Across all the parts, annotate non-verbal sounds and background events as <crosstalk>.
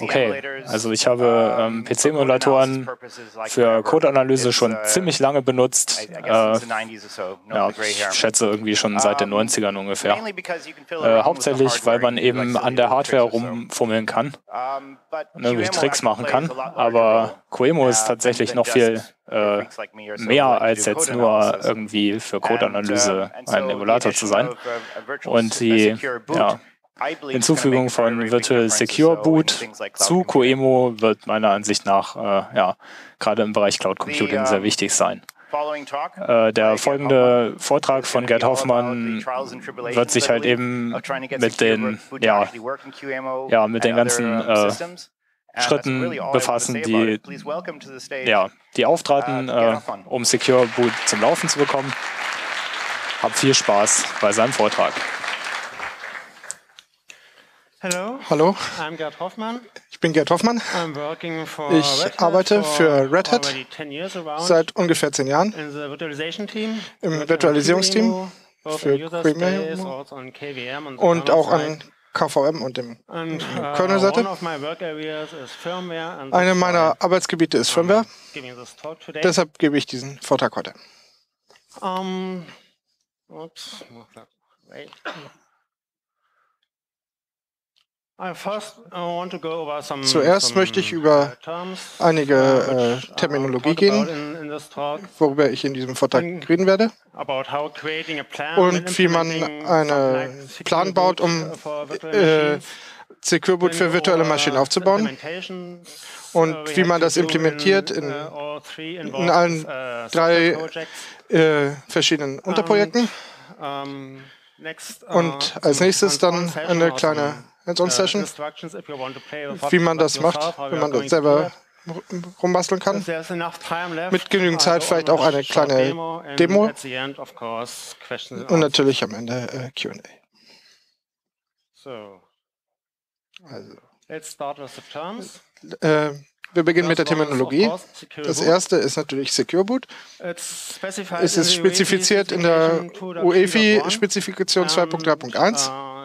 Okay, also ich habe ähm, PC-Emulatoren für Codeanalyse schon ziemlich lange benutzt. Äh, ja, ich schätze irgendwie schon seit den 90ern ungefähr. Äh, hauptsächlich, weil man eben an der Hardware rumfummeln kann und irgendwie Tricks machen kann. Aber Coemo ist tatsächlich noch viel äh, mehr als jetzt nur irgendwie für Codeanalyse ein Emulator zu sein. Und die ja, Hinzufügung von Virtual Secure Boot zu Coemo wird meiner Ansicht nach äh, ja, gerade im Bereich Cloud Computing sehr wichtig sein. Äh, der folgende Vortrag von Gerd Hoffmann wird sich halt eben mit den, ja, ja, mit den ganzen äh, Schritten befassen, die, ja, die auftraten, äh, um Secure Boot zum Laufen zu bekommen. Hab viel Spaß bei seinem Vortrag. Hello. Hallo. I'm Gerd Hoffmann. Ich bin Gerd Hoffmann. Ich arbeite für Red Hat seit ungefähr zehn Jahren im Virtualisierungsteam für Quemo und auch an KVM und dem uh, Kernel-Seite. Eine meiner Arbeitsgebiete ist Firmware. Deshalb gebe ich diesen Vortrag heute. Um, oops, Zuerst möchte ich über einige äh, Terminologie gehen, worüber ich in diesem Vortrag reden werde, und wie man einen Plan baut, um äh, Secure Boot für virtuelle Maschinen aufzubauen und wie man das implementiert in, in allen drei äh, verschiedenen Unterprojekten. Und als nächstes dann eine kleine Hands-on-Session, wie man das macht, wenn man das selber rumbasteln kann. Mit genügend Zeit vielleicht auch eine kleine Demo und natürlich am Ende äh, QA. Also. Äh, wir beginnen mit der Terminologie. Das erste ist natürlich Secure Boot. Es ist spezifiziert in der UEFI-Spezifikation 2.3.1.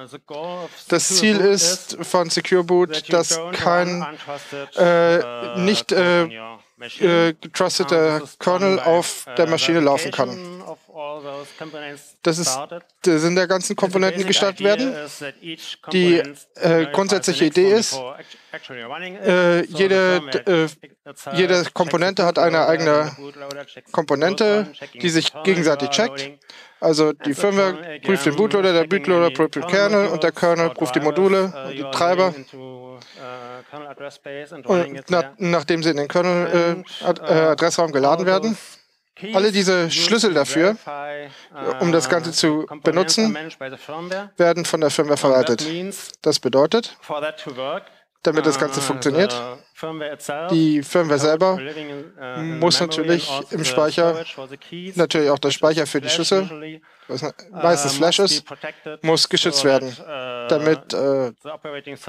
Das Ziel ist von Secure Boot, dass kein äh, nicht äh, äh, getrustete Kernel auf der Maschine laufen kann. Das ist der Sinn der ganzen Komponenten, die gestartet werden. Die äh, grundsätzliche Idee ist, äh, jede, äh, jede Komponente hat eine eigene Komponente, die sich gegenseitig checkt. Also die Firmware prüft den Bootloader, der Bootloader prüft den Kernel und der Kernel prüft die Module und die Treiber. Und nach, nachdem sie in den Kernel-Adressraum äh, geladen werden, alle diese Schlüssel dafür, um das Ganze zu benutzen, werden von der Firmware verwaltet. Das bedeutet, damit das Ganze funktioniert, die Firmware selber muss natürlich im Speicher, natürlich auch der Speicher für die Schlüssel, meistens Flash ist, muss geschützt werden, damit, äh,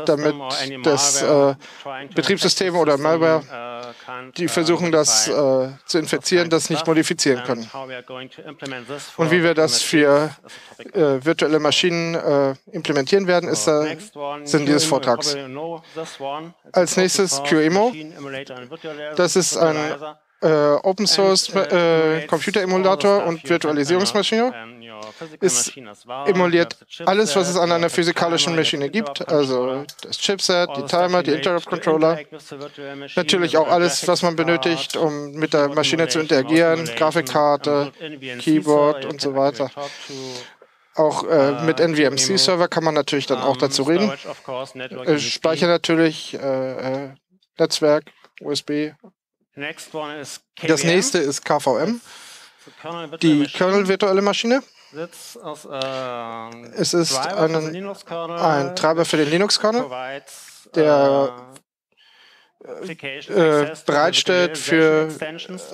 damit das äh, Betriebssystem oder Malware, die versuchen das äh, zu infizieren, das nicht modifizieren können. Und wie wir das für äh, virtuelle Maschinen äh, implementieren werden, ist äh, Sinn dieses Vortrags. Als nächstes QEMO. Das ist ein äh, Open Source äh, Computer Emulator und Virtualisierungsmaschine. Es emuliert alles, was es an einer physikalischen Maschine gibt, also das Chipset, die Timer, die Interrupt Controller, natürlich auch alles, was man benötigt, um mit der Maschine zu interagieren, Grafikkarte, Keyboard und so weiter. Auch äh, mit NVMC-Server kann man natürlich dann auch dazu reden. Äh, Speicher natürlich, äh, äh Netzwerk, USB. Das nächste ist KVM, die Kernel-virtuelle Maschine. Es ist ein, ein Treiber für den Linux-Kernel, der äh, bereitstellt für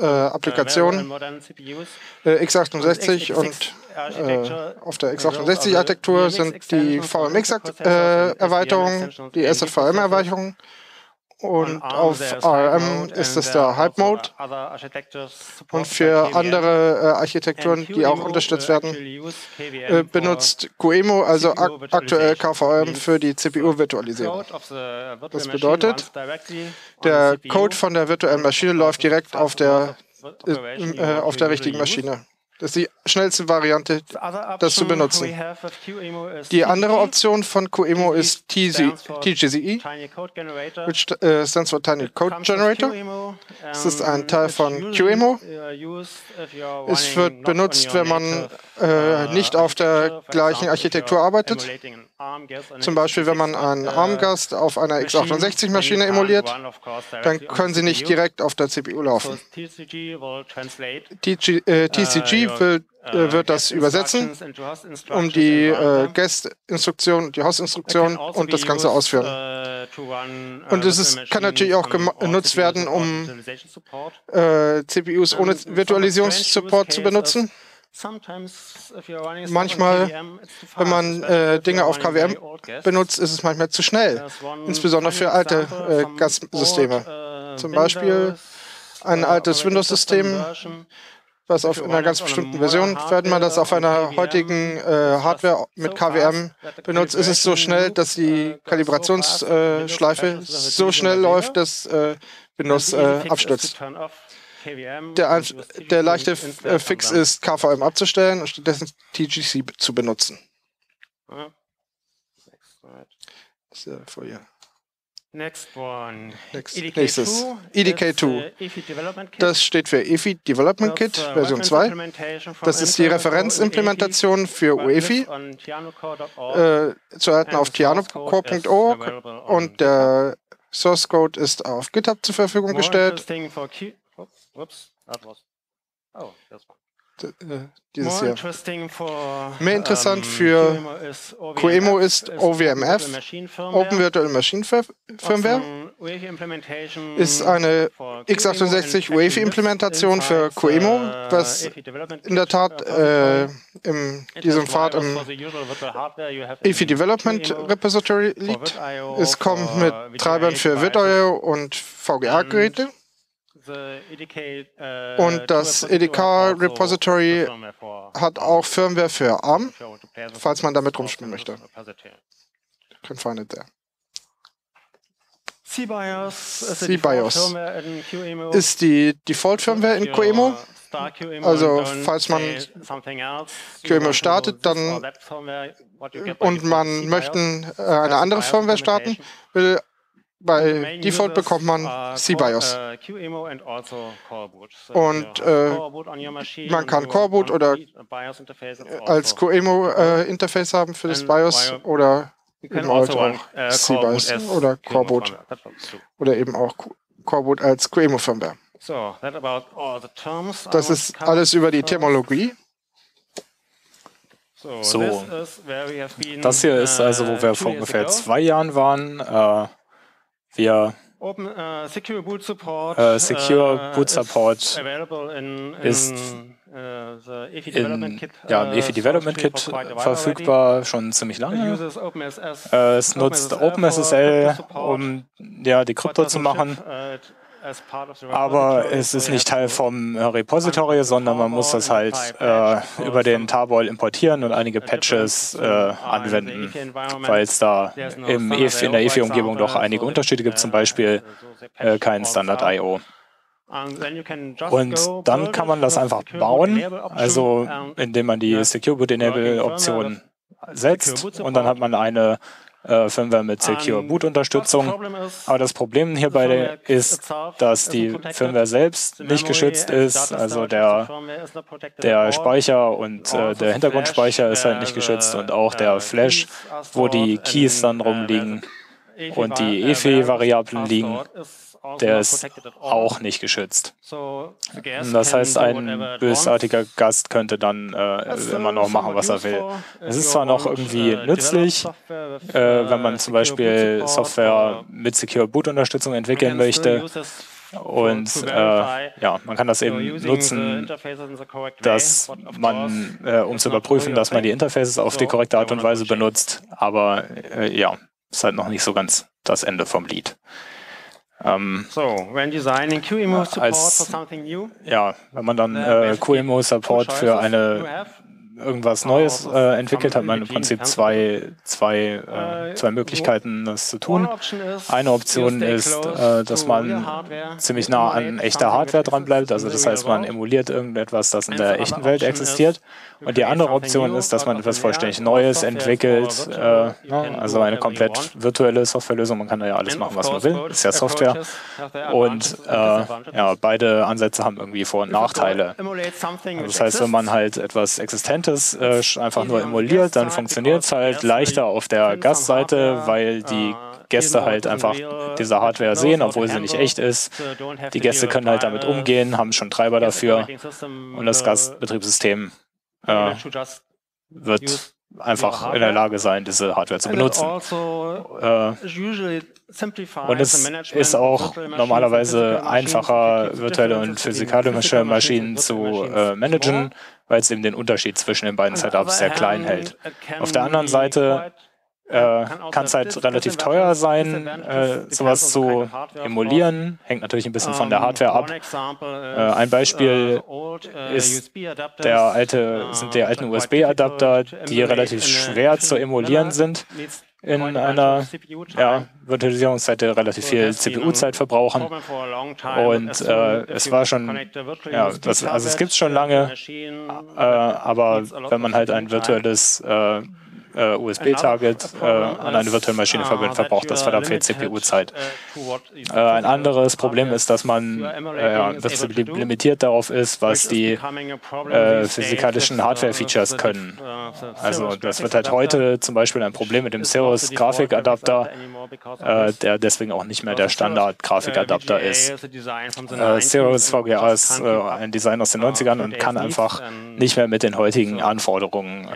äh, Applikationen. äh, x68 und äh, auf der x68-Architektur sind die VMX-Erweiterungen, die SFVM-Erweiterungen und auf ARM ist es der Hype Mode. Und für andere äh, Architekturen, die auch unterstützt werden, äh, benutzt QEMU, also ak aktuell KVM, für die CPU-Virtualisierung. Das bedeutet, der Code von der virtuellen Maschine läuft direkt auf der, äh, auf der richtigen Maschine. Das ist die schnellste Variante, das zu benutzen. Die andere Option von QEMO ist TGCE, which uh, stands for Tiny Code Generator. Es ist ein Teil von QEMO. Es wird benutzt, wenn man äh, nicht auf der gleichen Architektur arbeitet. Zum Beispiel, wenn man einen ARM-Gast auf einer x68-Maschine emuliert, dann können sie nicht direkt auf der CPU laufen. TCG, äh, TCG will, äh, wird das übersetzen, um die äh, Guest-Instruktion die Host-Instruktion also und das Ganze ausführen. Und es ist, kann natürlich auch genutzt werden, um äh, CPUs ohne Virtualisierungssupport zu benutzen. Manchmal, wenn man äh, Dinge auf KWM benutzt, ist es manchmal zu schnell, insbesondere für alte äh, Gassysteme. Uh, Zum Beispiel ein altes Windows-System was auf einer ganz bestimmten Version, wenn man das auf einer heutigen äh, Hardware mit KWM benutzt, ist es so schnell, dass die Kalibrationsschleife so schnell läuft, dass äh, Windows äh, abstürzt. Der, der leichte äh, Fix ist, KVM abzustellen und stattdessen TGC zu benutzen. Ist ja Folie. Next one. Next, EDK nächstes. EDK2. Das steht für EFI Development Kit Version 2. Das ist die Referenzimplementation für UEFI, äh, zu erhalten auf tianocore.org und der Source Code ist auf GitHub zur Verfügung gestellt. Oh, äh, dieses Jahr. Mehr interessant für QEMO ist OVMF, Open Virtual Machine Firmware, ist eine x86 UEFI-Implementation für QEMO, was in der Tat äh, in diesem Pfad im EFI Development Repository liegt. Es kommt mit Treibern für VirtIO und VGA-Geräte. Äh, Und das EDK Repository hat auch Firmware für ARM, falls man damit rumspielen möchte. You can find it there. CBIOS ist die Default-Firmware in QEMU. Also falls man QEMU startet dann und man möchte äh, eine andere Firmware starten, will bei Default bekommt man CBIOS. Also Und äh, man kann Coreboot oder als QEMU-Interface äh, haben für das BIOS oder eben halt auch CBIOS oder Coreboot oder eben auch Coreboot als QEMU-Firmware. Das ist alles über die Terminologie. So, das hier ist also, wo wir vor ungefähr zwei Jahren waren. Äh, wir Open, uh, Secure Boot Support, uh, Secure Boot Support ist in, uh, in, ja, im EFI Development Kit verfügbar schon ziemlich lange. es nutzt OpenSSL, um ja, die Krypto zu machen. Aber es ist nicht Teil vom Repository, sondern man muss das halt äh, über den Tarball importieren und einige Patches äh, anwenden, weil es da im EF, in der EFI-Umgebung doch einige Unterschiede gibt, zum Beispiel äh, kein Standard I.O. Und dann kann man das einfach bauen, also indem man die Secure Boot Enable Option setzt und dann hat man eine äh, Firmware mit Secure Boot Unterstützung. Aber das Problem hierbei ist, dass die Firmware selbst nicht geschützt ist. Also der, der Speicher und äh, der Hintergrundspeicher ist halt nicht geschützt und auch der Flash, wo die Keys dann rumliegen und die EFI-Variablen liegen der ist auch nicht geschützt. Das heißt, ein bösartiger Gast könnte dann äh, immer noch machen, was er will. Es ist zwar noch irgendwie uh, nützlich, äh, wenn man zum Beispiel Software mit Secure Boot Unterstützung entwickeln möchte. Und äh, ja, man kann das eben nutzen, dass man, äh, um zu überprüfen, dass man die Interfaces auf die korrekte Art und Weise benutzt. Aber äh, ja, ist halt noch nicht so ganz das Ende vom Lied. Ähm, so, when designing QEMU support als, for something new, ja, wenn man dann äh, QEMU Support für eine irgendwas Neues äh, entwickelt, hat man im Prinzip zwei, zwei, äh, zwei Möglichkeiten, das zu tun. Eine Option ist, äh, dass man ziemlich nah an echter Hardware dran bleibt. Also das heißt, man emuliert irgendetwas, das in der echten Welt existiert. Und die andere Option ist, dass man etwas vollständig Neues entwickelt, äh, also eine komplett virtuelle Softwarelösung. Man kann da ja alles machen, was man will. Das ist ja Software. Und äh, ja, beide Ansätze haben irgendwie Vor- und Nachteile. Also das heißt, wenn man halt etwas Existentes äh, einfach nur emuliert, dann funktioniert es halt leichter auf der Gastseite, weil die Gäste halt einfach diese Hardware sehen, obwohl sie nicht echt ist. Die Gäste können halt damit umgehen, haben schon Treiber dafür und das Gastbetriebssystem äh, wird einfach in der Lage sein, diese Hardware zu benutzen. Also äh, und es ist auch normalerweise einfacher, virtuelle und physikalische Maschinen zu äh, managen, weil es eben den Unterschied zwischen den beiden Setups sehr klein hält. Auf der anderen Seite äh, kann es halt relativ teuer sein, äh, sowas zu emulieren. Hängt natürlich ein bisschen von der Hardware ab. Äh, ein Beispiel ist der alte, sind die alten USB-Adapter, die relativ schwer zu emulieren sind in einer ja, Virtualisierungsseite relativ viel CPU-Zeit verbrauchen. Und äh, es war schon, ja, das, also es gibt es schon lange, äh, aber wenn man halt ein virtuelles äh, äh, USB-Target äh, an eine virtuelle Maschine verbindet, verbraucht das verdammt viel CPU-Zeit. Äh, ein anderes Problem ist, dass man äh, dass limitiert darauf ist, was die äh, physikalischen Hardware-Features können. Also das wird halt heute zum Beispiel ein Problem mit dem Cirrus Grafikadapter, äh, der deswegen auch nicht mehr der Standard-Grafikadapter ist. Cirrus VGA ist ein Design aus den 90ern und kann einfach nicht mehr mit den heutigen Anforderungen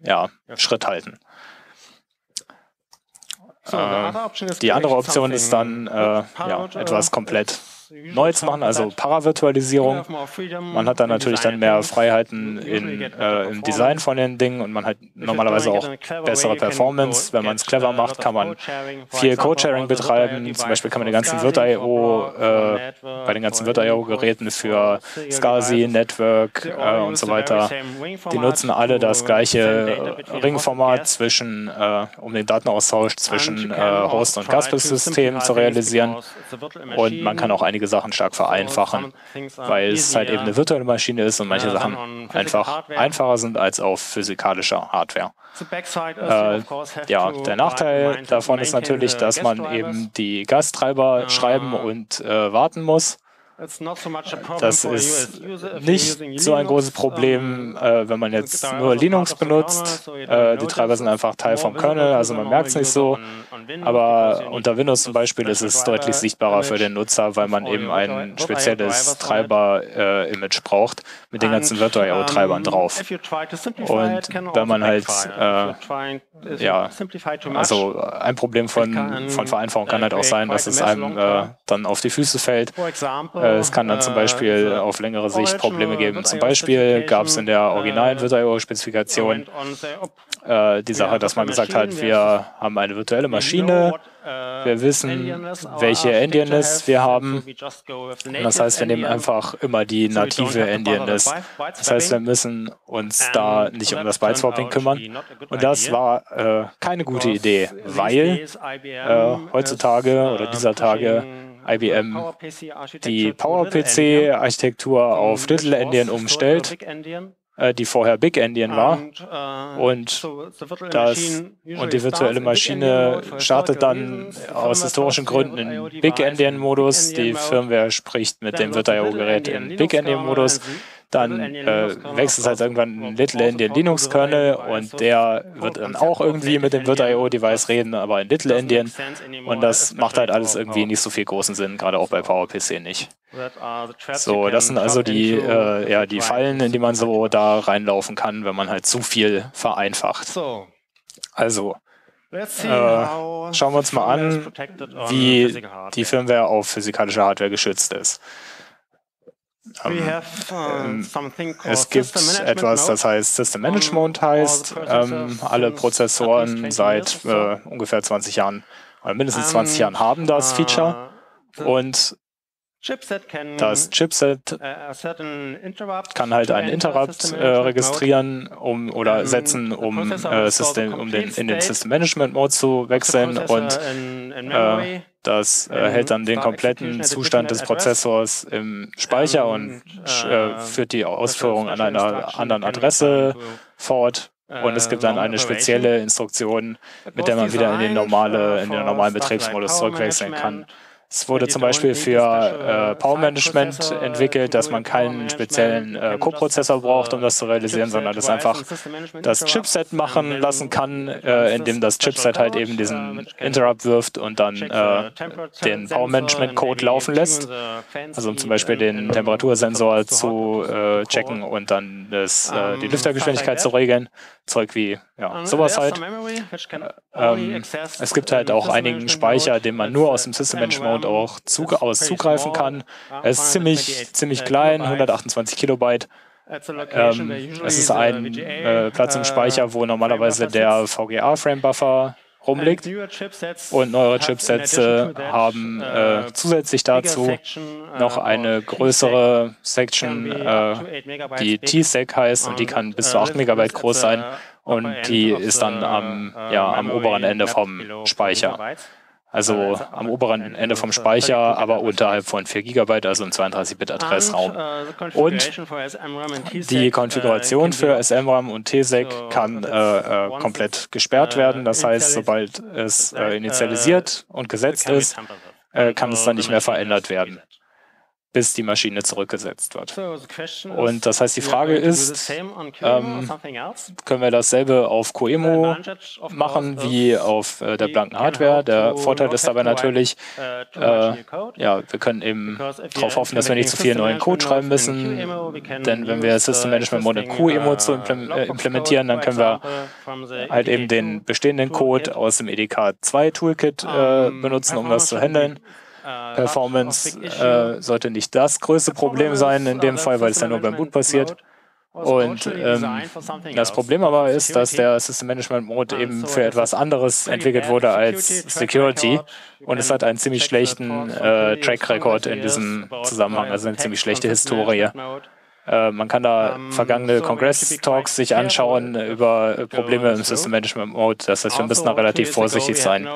ja, Schritt halten. Äh, die andere Option ist dann äh, ja, etwas komplett neu zu machen, also Paravirtualisierung. Man hat dann natürlich dann mehr Freiheiten in, äh, im Design von den Dingen und man hat normalerweise auch bessere Performance. Wenn man es clever macht, kann man viel Code-Sharing betreiben. Zum Beispiel kann man den ganzen Wirt.io, äh, bei den ganzen Wirt.io-Geräten für SCSI, Network äh, und so weiter, die nutzen alle das gleiche Ringformat zwischen, äh, um den Datenaustausch zwischen äh, Host- und Gastbus-System zu realisieren. Und man kann auch einige einige Sachen stark vereinfachen, weil es halt eben eine virtuelle Maschine ist und manche Sachen einfach einfacher sind als auf physikalischer Hardware. Äh, ja, der Nachteil davon ist natürlich, dass man eben die Gasttreiber schreiben und äh, warten muss. Das ist nicht so ein großes Problem, äh, wenn man jetzt nur Linux benutzt. Äh, die Treiber sind einfach Teil vom Kernel, also man merkt es nicht so. Aber unter Windows zum Beispiel ist es deutlich sichtbarer für den Nutzer, weil man eben ein spezielles Treiber-Image braucht mit den ganzen Virtual-IO-Treibern drauf. Und wenn man halt, äh, ja, also ein Problem von, von Vereinfachung kann halt auch sein, dass es einem äh, dann auf die Füße fällt. Äh, es kann dann zum Beispiel auf längere Sicht Probleme geben. Zum Beispiel gab es in der originalen Virtual-IO-Spezifikation äh, die Sache, dass man gesagt hat, wir haben eine virtuelle Maschine, wir wissen, welche Endianness wir haben. Und das heißt, wir nehmen einfach immer die native Endianness. Das heißt, wir müssen uns da nicht um das Byteswapping kümmern. Und das war äh, keine gute Idee, weil äh, heutzutage oder dieser Tage IBM die PowerPC-Architektur auf Little Endian umstellt äh, die vorher Big Endian war. Äh, und, das, und die virtuelle Maschine startet dann aus historischen Gründen in Big Endian-Modus. Die Firmware spricht mit dem Virtual-Gerät in Big Endian-Modus dann äh, wechselt es halt irgendwann in Little Endian Linux-Kernel und der wird dann auch irgendwie mit dem Virt.io-Device reden, aber in Little Endian. Und das macht halt alles irgendwie nicht so viel großen Sinn, gerade auch bei PowerPC nicht. So, das sind also die, äh, ja, die Fallen, in die man so da reinlaufen kann, wenn man halt zu viel vereinfacht. Also, äh, schauen wir uns mal an, wie die Firmware auf physikalischer Hardware geschützt ist. Ähm, ähm, es gibt etwas, das heißt System Management heißt, ähm, alle Prozessoren seit äh, ungefähr 20 Jahren oder mindestens 20 Jahren haben das Feature. Und das Chipset kann halt einen Interrupt äh, registrieren um, oder setzen, um, äh, System, um den, in den System Management Mode zu wechseln und äh, das äh, hält dann den kompletten Zustand des Prozessors im Speicher und äh, führt die Ausführung an einer anderen Adresse fort. Und es gibt dann eine spezielle Instruktion, mit der man wieder in den, normale, in den normalen Betriebsmodus zurückwechseln kann. Es wurde zum Beispiel für äh, Power Management entwickelt, dass man keinen speziellen äh, Co-Prozessor braucht, um das zu realisieren, sondern das einfach das Chipset machen lassen kann, äh, indem das Chipset halt eben diesen Interrupt wirft und dann äh, den Power Management Code laufen lässt. Also um zum Beispiel den Temperatursensor zu äh, checken und dann das, äh, die Lüftergeschwindigkeit zu regeln. Zeug wie ja, sowas halt. Ähm, es gibt halt auch einigen Speicher, den man nur aus dem System Management auch zu, aus zugreifen kann. Er ist ziemlich, ziemlich klein, 128 Kilobyte. Ähm, es ist ein äh, Platz im Speicher, wo normalerweise der VGA-Frame-Buffer rumliegt. Und neuere Chipsätze haben äh, zusätzlich dazu noch eine größere Section, äh, die T-Sec heißt und die kann bis zu 8 uh, Megabyte groß sein und die ist dann am, ja, am oberen Ende vom Speicher. Also am oberen Ende vom Speicher, aber unterhalb von 4 GB, also im 32-Bit-Adressraum. Und die Konfiguration für SMRAM und TSEC kann äh, äh, komplett gesperrt werden. Das heißt, sobald es äh, initialisiert und gesetzt ist, äh, kann es dann nicht mehr verändert werden bis die Maschine zurückgesetzt wird. Und das heißt, die Frage ist, ähm, können wir dasselbe auf QEMU machen wie auf äh, der blanken Hardware? Der Vorteil ist dabei natürlich, äh, ja, wir können eben darauf hoffen, dass wir nicht zu viel neuen Code schreiben müssen, denn wenn wir System Management Mode QEMU zu äh, implementieren, dann können wir halt eben den bestehenden Code aus dem EDK 2 Toolkit äh, benutzen, um das zu handeln. Äh, Performance äh, sollte nicht das größte Problem sein in dem Fall, weil es ja nur beim Boot passiert. Und ähm, das Problem aber ist, dass der System Management Mode eben für etwas anderes entwickelt wurde als Security und es hat einen ziemlich schlechten äh, Track Record in diesem Zusammenhang, also eine ziemlich schlechte Historie. Äh, man kann da vergangene Congress-Talks sich anschauen über Probleme im System Management Mode. Das heißt, wir müssen da relativ vorsichtig sein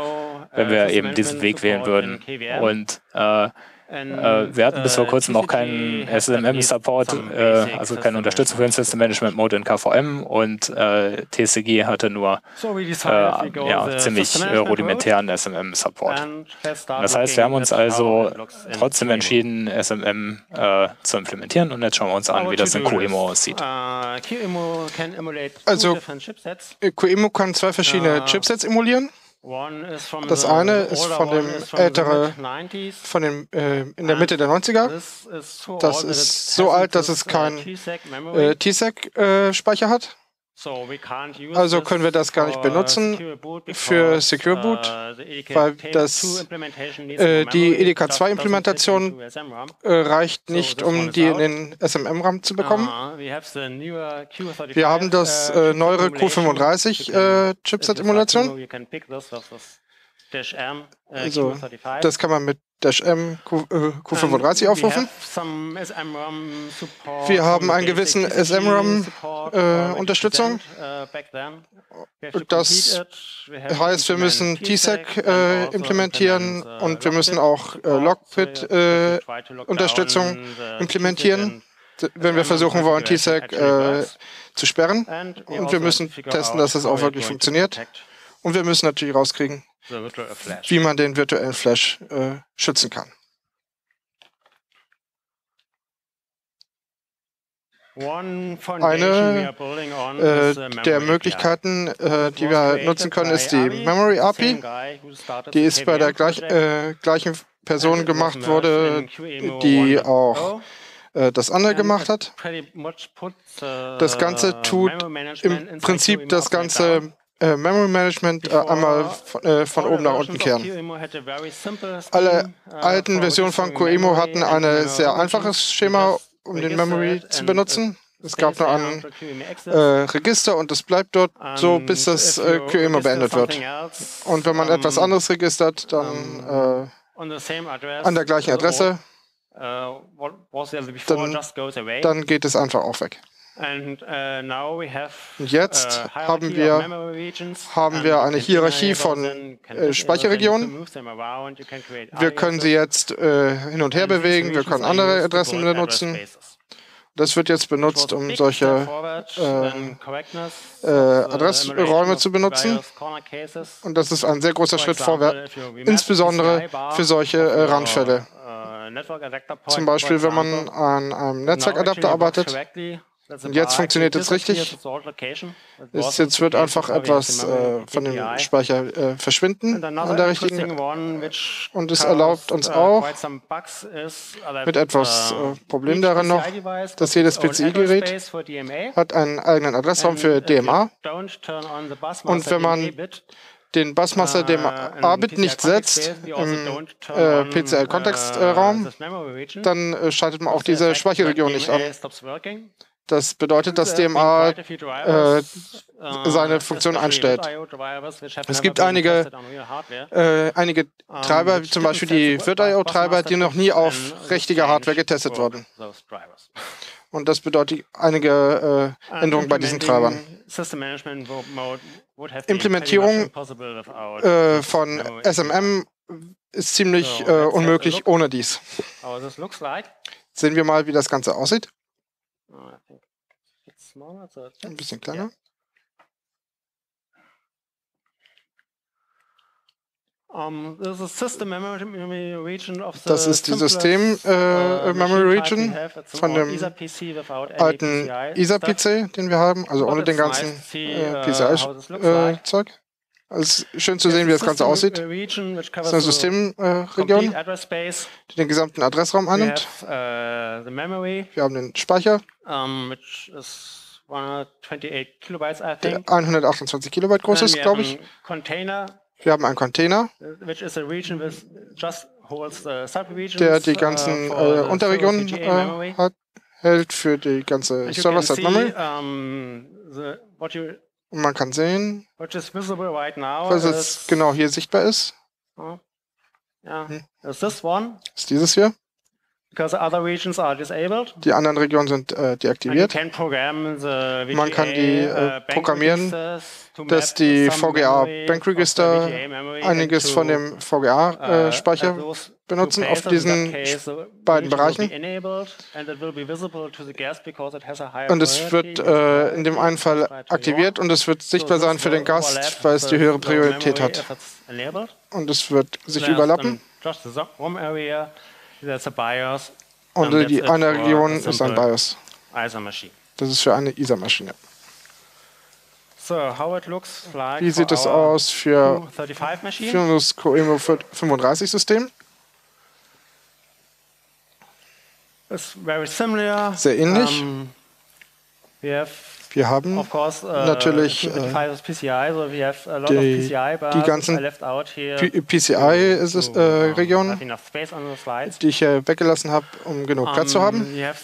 wenn wir eben diesen Weg wählen würden. Und äh, äh, wir hatten bis vor kurzem auch keinen SMM-Support, äh, also keine Unterstützung für den System Management Mode in KVM und äh, TCG hatte nur äh, ja, ziemlich äh, rudimentären SMM-Support. Das heißt, wir haben uns also trotzdem entschieden, SMM äh, zu implementieren und jetzt schauen wir uns an, wie das in QEMU aussieht. Also QEMU kann zwei verschiedene Chipsets emulieren. Das eine ist von dem ältere, von dem äh, in der Mitte der 90er. Das ist so alt, dass es keinen äh, T-Sec-Speicher äh, hat. Also können wir das gar nicht benutzen für Secure Boot, uh, weil das, äh, die EDK2-Implementation äh, reicht nicht, um die in den SMM-RAM zu bekommen. Uh, wir haben das uh, äh, neuere Q35-Chipset-Emulation. Also, das kann man mit Dash M Q, äh, Q35 aufrufen. Wir haben einen gewissen SMRAM-Unterstützung. Uh, uh, das heißt, wir müssen TSEC äh, also implementieren uh, und wir müssen auch äh, Lockbit-Unterstützung äh, implementieren, wenn wir versuchen wollen, TSEC äh, zu sperren. Und wir müssen testen, dass es auch wirklich funktioniert. Und wir müssen natürlich rauskriegen, wie man den virtuellen Flash äh, schützen kann. Eine äh, der Möglichkeiten, äh, die wir nutzen können, ist die Memory API. Die ist bei der gleich, äh, gleichen Person gemacht wurde, die auch äh, das andere gemacht hat. Das Ganze tut im Prinzip das Ganze äh, Memory Management äh, einmal von, äh, von oben nach unten kehren. Alle uh, alten Versionen von QEMU hatten ein sehr einfaches Schema, um den Memory zu benutzen. Es gab nur ein äh, Register und es bleibt dort so, bis das äh, QEMU beendet wird. Und wenn man etwas anderes registert, dann an der gleichen Adresse, dann, dann geht es einfach auch weg. Und jetzt haben wir, haben wir eine Hierarchie von äh, Speicherregionen. Wir können sie jetzt äh, hin und her bewegen, wir können andere Adressen benutzen. Das wird jetzt benutzt, um solche äh, äh, Adressräume zu benutzen. Und das ist ein sehr großer Schritt vorwärts, insbesondere für solche äh, Randfälle. Zum Beispiel, wenn man an einem Netzwerkadapter arbeitet und jetzt funktioniert es richtig. Ist, jetzt wird einfach etwas äh, von dem Speicher äh, verschwinden an der richtigen. Und es erlaubt uns uh, auch, mit etwas uh, äh, Problem daran noch, dass jedes PCI-Gerät hat einen eigenen Adressraum für DMA. Und wenn man den Busmaster uh, DMA-Bit nicht setzt im also äh, PCI-Kontextraum, dann äh, schaltet man auch diese Speicherregion nicht an. Das bedeutet, dass DMA äh, seine Funktion einstellt. Es gibt einige, äh, einige Treiber, wie zum Beispiel die VirtIO-Treiber, die noch nie auf richtiger Hardware getestet wurden. Und das bedeutet einige äh, Änderungen bei diesen Treibern. Implementierung äh, von SMM ist ziemlich äh, unmöglich ohne dies. Sehen wir mal, wie das Ganze aussieht. Ein bisschen kleiner. Das ist die System-Memory Region uh, von dem alten ISA-PC, den wir haben, also ohne den ganzen äh, PCI-Zeug. Äh, es ist schön zu sehen, wie das Ganze aussieht. Das ist eine Systemregion, die den gesamten Adressraum annimmt. Uh, wir haben den Speicher. 128 Kilobyte groß ist, glaube ich. Wir haben einen Container, der die ganzen äh, Unterregionen äh, hat, hält für die ganze Server-Side-Memory. Und man kann sehen, was jetzt genau hier sichtbar ist. Oh, hm. Ist dieses hier. Die anderen Regionen sind äh, deaktiviert. Man kann die äh, uh, programmieren, dass die VGA Bank Register einiges von dem VGA-Speicher uh, äh, benutzen auf diesen beiden Bereichen. Und es wird äh, in dem einen Fall aktiviert und es wird sichtbar sein für den Gast, weil es die höhere Priorität hat. Und es wird sich überlappen. Und die eine Region ist ein BIOS. Das ist für eine ISA-Maschine. Wie sieht es aus für, für das Coemo 35 System? Sehr ähnlich. Wir haben uh, natürlich äh, die, die ganzen PCI-Regionen, uh, die ich hier weggelassen habe, um genug Platz zu haben. Wir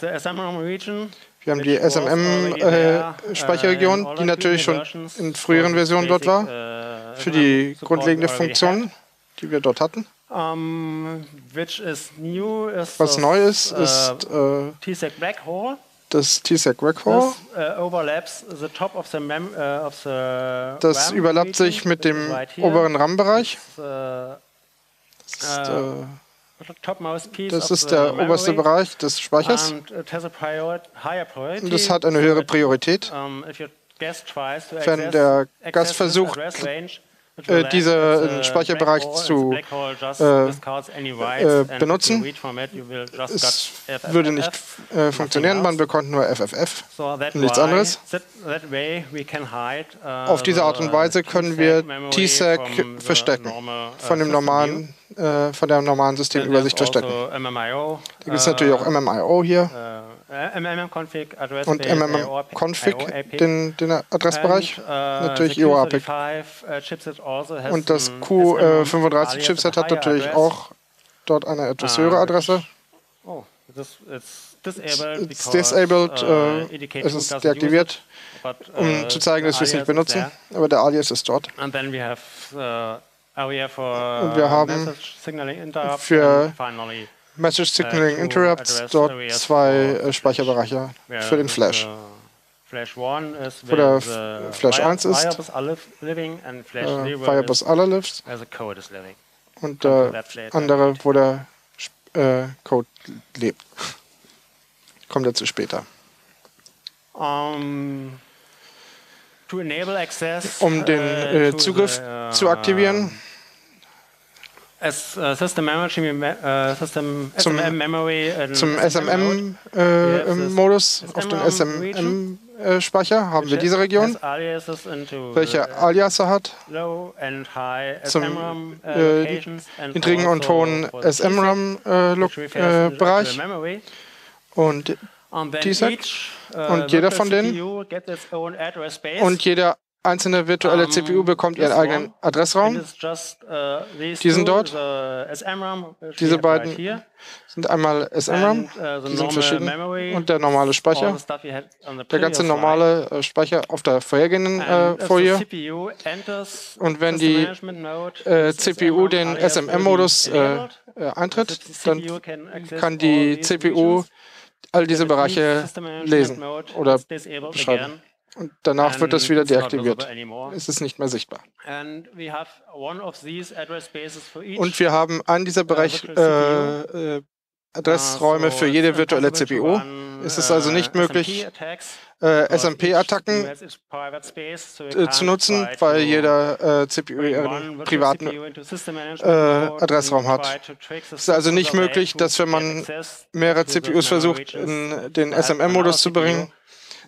haben die SMM-Speicherregion, uh, die natürlich schon in früheren Versionen dort war, für die grundlegende Funktion, die wir dort hatten. Was neu ist, ist äh, das TSEC Record. Uh, uh, das überlappt sich mit dem oberen RAM-Bereich. Uh, das ist, äh, das ist der oberste Bereich des Speichers. Und das hat eine höhere Priorität. Wenn der Gast versucht, äh, diesen Speicherbereich zu äh, äh, benutzen. Es würde nicht äh, funktionieren, man bekommt nur FFF, nichts anderes. Auf diese Art und Weise können wir TSEC verstecken, von dem normalen äh, von der normalen Systemübersicht verstecken. Da gibt es natürlich auch MMIO hier. MMM-Config, und MMM-Config, den, den Adressbereich, uh, natürlich IOAPIC. Also und das Q35-Chipset hat natürlich auch dort eine etwas höhere Adresse. Oh, it's disabled, it's disabled uh, es ist deaktiviert, um zu zeigen, dass wir es nicht benutzen, aber der Alias ist dort. And then we have, Und wir haben für Message Signaling Interrupts dort zwei äh, Speicherbereiche für den Flash. Wo der Flash 1 ist, äh, Firebus Other lives und der andere, wo der äh, Code lebt. Kommt dazu später. Um, um den äh, Zugriff zu aktivieren, As, uh, System Memory, uh, System zum, SMM Memory zum SMM-Modus äh, auf den SMM-Speicher haben wir diese Region, welche Aliasse hat, zum äh, niedrigen und hohen SMRAM-Bereich äh, und TSEC? und jeder von denen? Und jeder einzelne virtuelle um, CPU bekommt ihren eigenen Adressraum. Uh, die sind dort. Diese beiden sind einmal SMRAM, uh, die sind verschieden, und der normale Speicher. Der ganze normale äh, Speicher auf der vorhergehenden äh, Folie. Und wenn die äh, CPU den SMM-Modus äh, äh, eintritt, dann kann die CPU all diese Bereiche lesen oder beschreiben. Und danach wird es wieder deaktiviert. Es ist nicht mehr sichtbar. Und wir haben an dieser uh, Bereich äh, äh, Adressräume für jede virtuelle CPU. Es ist also nicht uh, möglich, äh, SMP-Attacken äh, zu nutzen, weil jeder äh, CPU ihren privaten äh, Adressraum hat. Es ist also nicht möglich, dass wenn man mehrere CPUs versucht, in den SMM-Modus zu bringen,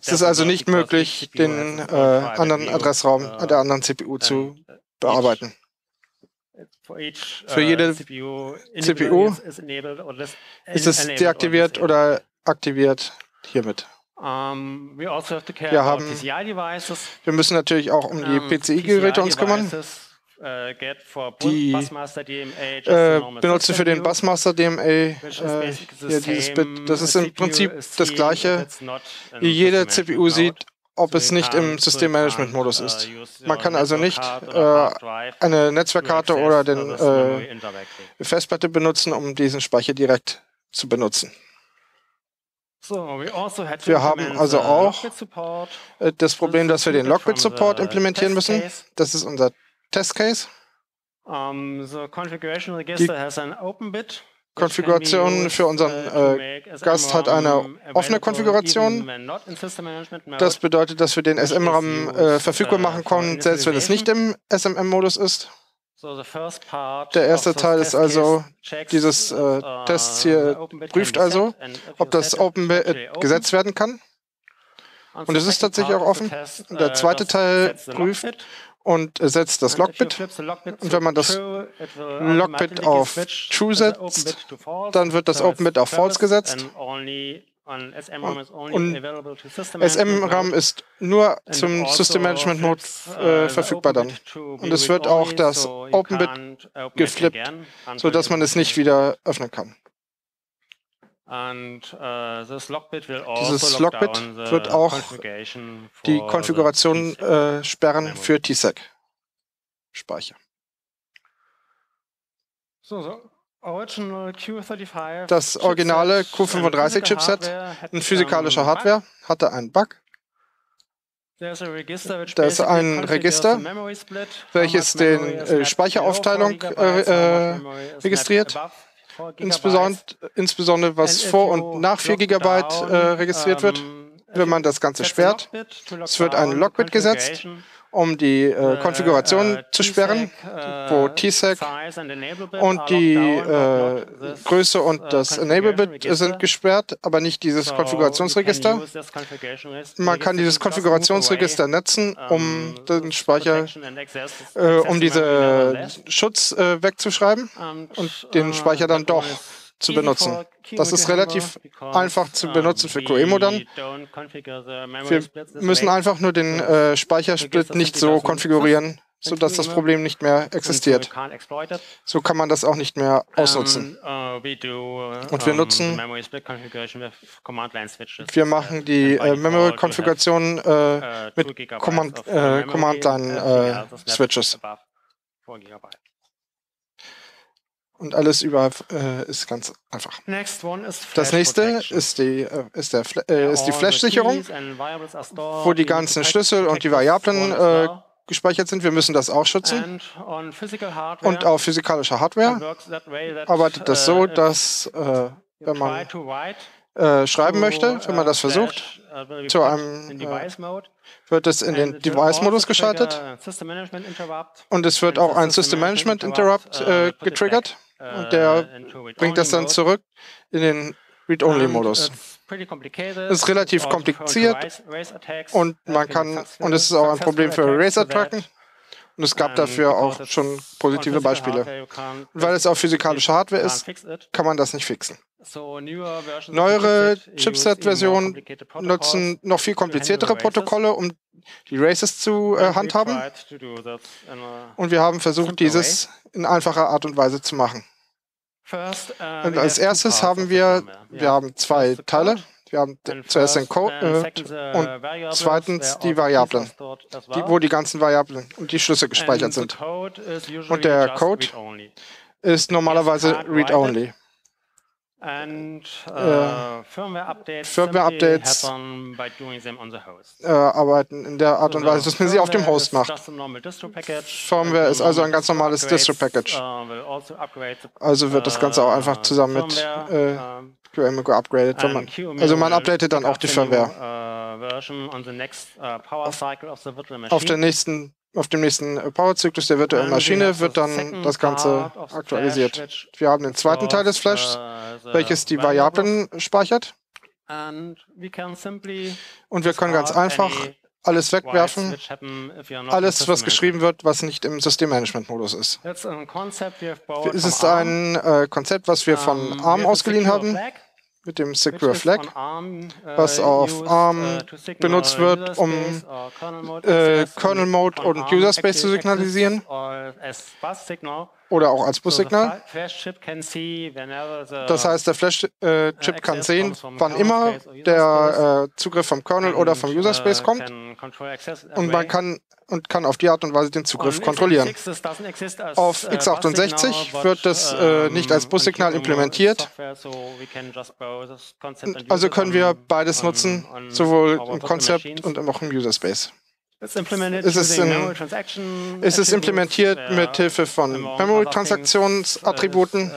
es ist also nicht möglich, den äh, anderen Adressraum der anderen CPU zu bearbeiten. Für jede CPU ist es deaktiviert oder aktiviert hiermit. Also wir, haben, wir müssen natürlich auch um die PCI-Geräte uns kümmern. Äh, die äh, benutze für den Busmaster DMA äh, hier dieses Bit. Das ist im Prinzip das gleiche. Wie jede CPU sieht, ob es nicht im Systemmanagement-Modus uh, ist. Man kann also nicht äh, eine Netzwerkkarte oder den äh, Festplatte benutzen, um diesen Speicher direkt zu benutzen. Also wir haben also auch äh, das Problem, dass wir den Logbit-Support implementieren müssen. Das ist unser Testcase. Um, the configuration register has an open bit. Konfiguration für unseren uh, äh, Gast hat eine offene Konfiguration. Das bedeutet, dass wir den SMRAM äh, verfügbar machen können, selbst wenn es nicht im SMM-Modus ist. Der erste Teil ist also, dieses äh, uh, Tests hier prüft also, ob das Open-Bit gesetzt werden kann. Und es ist tatsächlich auch offen. Der uh, zweite Teil prüft, und setzt das Logbit. Und wenn man das Logbit auf True setzt, dann wird das OpenBit auf False gesetzt. Und SMRAM ist nur zum System Management Mode äh, verfügbar dann. Und es wird auch das OpenBit geflippt, sodass man es nicht wieder öffnen kann. Uh, Dieses Logbit wird auch die Konfiguration äh, sperren für TSEC-Speicher. Das originale Q35-Chipset in physikalischer Hardware hatte einen Bug. Da ist ein Register, welches den äh, Speicheraufteilung äh, registriert insbesondere, insbesondere was vor und nach 4 GB äh, registriert wird, wenn man das Ganze sperrt. Es wird ein Logbit gesetzt, um die äh, Konfiguration uh, zu sperren, wo uh, TSEC und die äh, Größe und das Enable-Bit sind gesperrt, aber nicht dieses Konfigurationsregister. Man kann dieses Konfigurationsregister nutzen, um den Speicher, äh, um diese Schutz äh, wegzuschreiben und den uh, Speicher dann doch zu benutzen. Das ist relativ einfach zu benutzen für QEMO dann. Wir müssen einfach nur den äh, Speichersplit nicht so konfigurieren, sodass das Problem nicht mehr existiert. So kann man das auch nicht mehr ausnutzen. Uh, Und wir nutzen, wir machen die äh, Memory-Konfiguration äh, mit Command-Line-Switches. Und alles über äh, ist ganz einfach. Das nächste ist die, äh, ist der, äh, ist die Flash-Sicherung, wo die ganzen Schlüssel und die Variablen äh, gespeichert sind. Wir müssen das auch schützen. Und auf physikalischer Hardware. Arbeitet das so, uh, dass äh, wenn man äh, schreiben möchte, wenn man das versucht, uh, zu einem, äh, wird es in den Device-Modus geschaltet. und es wird auch ein System Management Interrupt äh, getriggert und der bringt das dann zurück in den Read-Only-Modus. Es ist relativ kompliziert und man kann und es ist auch ein Problem für Racer-Tracken. Und es gab dafür auch schon positive Beispiele. Und weil es auf physikalischer Hardware ist, kann man das nicht fixen. Neuere Chipset-Versionen nutzen noch viel kompliziertere Protokolle, um die Races zu äh, handhaben. Und wir haben versucht, dieses in einfacher Art und Weise zu machen. Uh, und als erstes haben wir, wir haben zwei Teile. Wir haben zuerst den Code äh, und zweitens die Variablen, die, wo die ganzen Variablen und die Schlüssel gespeichert sind. Und der Code ist normalerweise read-only. And uh, Firmware-Updates Firmware äh, arbeiten in der Art und Weise, dass man sie auf dem Host macht. Firmware ist also ein ganz normales Distro-Package. Uh, also, also wird das Ganze auch einfach uh, zusammen mit äh, geupgradet. Wenn man, also man updatet dann auch die Firmware. Auf der nächsten auf dem nächsten Powerzyklus der virtuellen Maschine wird dann das Ganze aktualisiert. Wir haben den zweiten Teil des Flashs, uh, welches die Variablen speichert. Und wir können ganz einfach alles wegwerfen, alles, was geschrieben wird, was nicht im Systemmanagement-Modus ist. Es ist ein äh, Konzept, was wir von ARM ausgeliehen haben mit dem Secure Flag, was auf ARM benutzt wird, um äh, Kernel Mode und User Space zu signalisieren oder auch als Bussignal. Das heißt, der Flash-Chip äh, kann sehen, wann immer der äh, Zugriff vom Kernel oder vom User Space kommt und man kann und kann auf die Art und Weise den Zugriff kontrollieren. Auf x68 wird das äh, nicht als Bussignal implementiert. Also können wir beides nutzen, sowohl im Konzept und auch im User Space. Es ist, in, es ist implementiert mit Hilfe von Memory-Transaktionsattributen,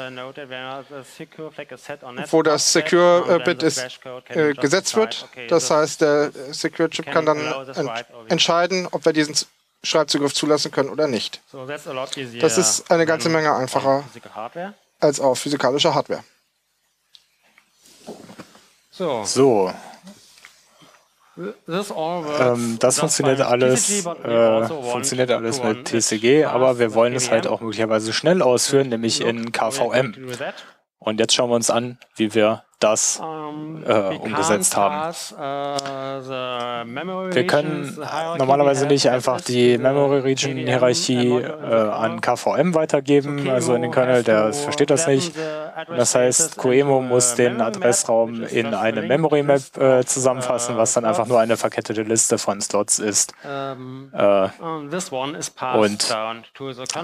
wo das Secure-Bit äh, gesetzt wird. Das heißt, der Secure-Chip kann dann ent entscheiden, ob wir diesen Schreibzugriff zulassen können oder nicht. Das ist eine ganze Menge einfacher als auf physikalischer Hardware. So, ähm, das funktioniert alles, äh, funktioniert alles mit TCG, aber wir wollen es halt auch möglicherweise schnell ausführen, nämlich in KVM. Und jetzt schauen wir uns an, wie wir das äh, umgesetzt haben. Wir können normalerweise nicht einfach die Memory Region Hierarchie äh, an KVM weitergeben, also in den Kernel, der versteht das nicht. Das heißt, Coemo muss den Adressraum in eine Memory Map äh, zusammenfassen, was dann einfach nur eine verkettete Liste von Slots ist. Äh, und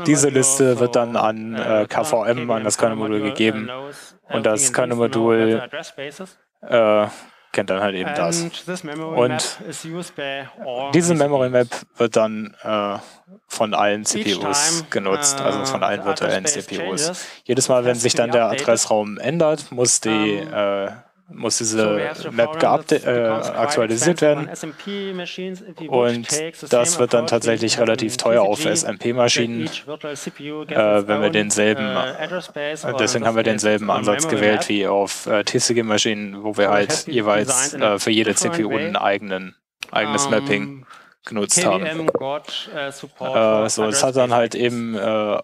diese Liste wird dann an äh, KVM, an das Kernel-Modul gegeben und das Kernel-Modul äh, kennt dann halt eben das. Und diese Memory Map wird dann äh, von allen CPUs genutzt, also von allen uh, virtuellen CPUs. Jedes Mal, wenn sich dann der Adressraum ändert, muss die äh, muss diese Map äh, aktualisiert werden. Und das wird dann tatsächlich relativ teuer auf SMP-Maschinen, äh, wenn wir denselben, uh, deswegen haben wir denselben Ansatz gewählt wie auf äh, TCG-Maschinen, wo wir halt jeweils äh, für jede CPU ein eigenen, eigenes Mapping genutzt haben. Äh, so, es hat dann halt eben äh,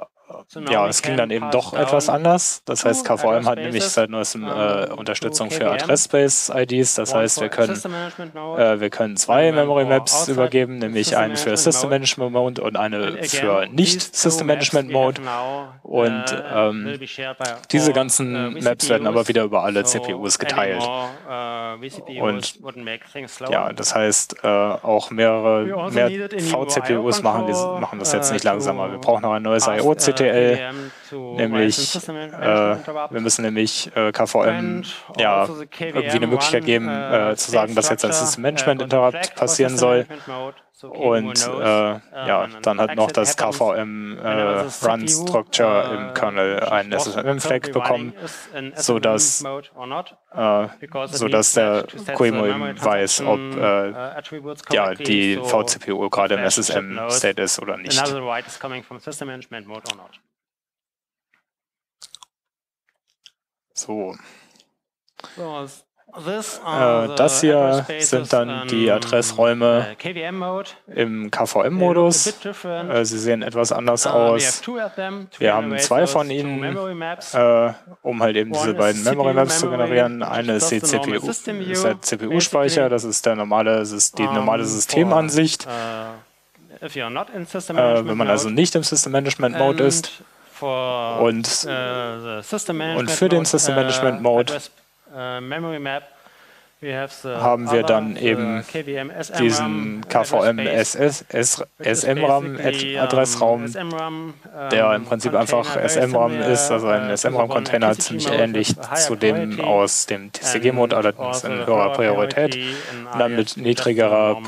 ja, es ging dann eben doch etwas anders. Das heißt, KVM hat nämlich seit neuestem äh, Unterstützung für Address-Space-IDs. Das heißt, wir können, äh, wir können zwei Memory Maps übergeben, nämlich eine für System Management Mode und eine für nicht System Management Mode. Und ähm, diese ganzen Maps werden aber wieder über alle CPUs geteilt. Und ja, das heißt, äh, auch mehrere mehr VCPUs machen, machen das jetzt nicht langsamer. Wir brauchen noch ein neues IO-CPU GTL, nämlich äh, wir müssen nämlich äh, KVM ja also irgendwie eine Möglichkeit geben, äh, zu sagen, dass jetzt ein System Management Interrupt passieren soll. Und äh, ja, dann hat noch das KVM äh, Run Structure im Kernel einen SSMM-Flag bekommen, sodass, äh, sodass der QEMU eben weiß, ob äh, ja, die vCPU gerade im SSM-State ist oder nicht. So. Äh, das hier sind dann die Adressräume im KVM-Modus. Äh, sie sehen etwas anders uh, aus. Wir haben zwei von ihnen, äh, um halt eben diese beiden Memory Maps zu generieren. Eine ist, die CPU, ist der CPU-Speicher, das ist der normale, die normale Systemansicht. Uh, wenn man also nicht im System Management Mode ist. Und, uh, und für den System Management Mode Uh, haben wir dann eben diesen KVM SM-RAM Adressraum, uh, der im Prinzip einfach SM-RAM ist, also ein uh, SM-RAM-Container ziemlich ähnlich zu dem aus dem TCG-Mode, allerdings in höherer Priorität. und dann mit niedrigerer